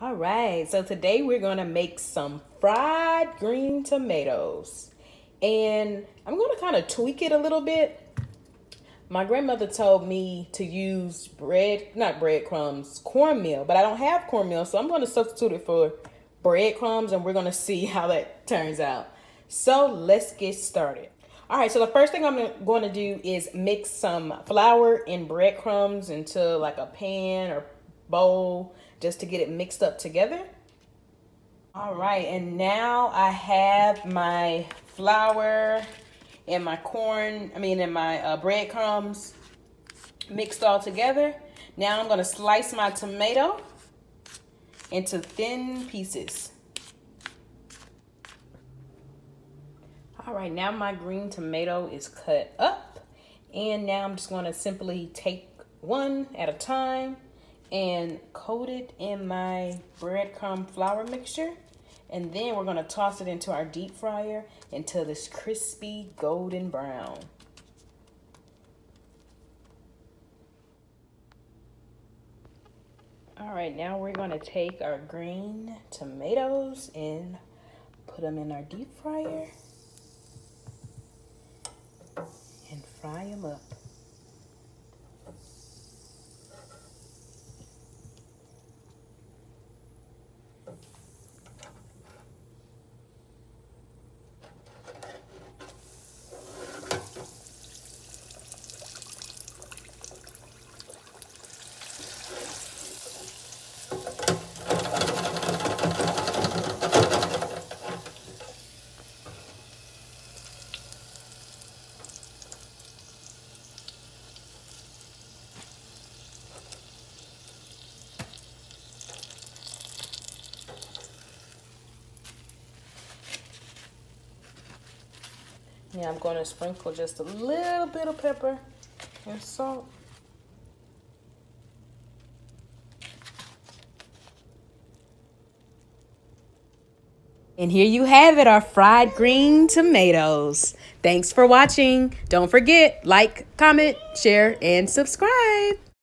All right, so today we're gonna make some fried green tomatoes. And I'm gonna kind of tweak it a little bit. My grandmother told me to use bread, not breadcrumbs, cornmeal, but I don't have cornmeal, so I'm gonna substitute it for breadcrumbs and we're gonna see how that turns out. So let's get started. All right, so the first thing I'm to do is mix some flour and breadcrumbs into like a pan or bowl just to get it mixed up together. All right, and now I have my flour and my corn, I mean, and my uh, breadcrumbs mixed all together. Now I'm gonna slice my tomato into thin pieces. All right, now my green tomato is cut up. And now I'm just gonna simply take one at a time and coat it in my breadcrumb flour mixture. And then we're gonna toss it into our deep fryer until it's crispy golden brown. All right, now we're gonna take our green tomatoes and put them in our deep fryer and fry them up. Yeah, I'm going to sprinkle just a little bit of pepper and salt. And here you have it, our fried green tomatoes. Thanks for watching. Don't forget, like, comment, share, and subscribe.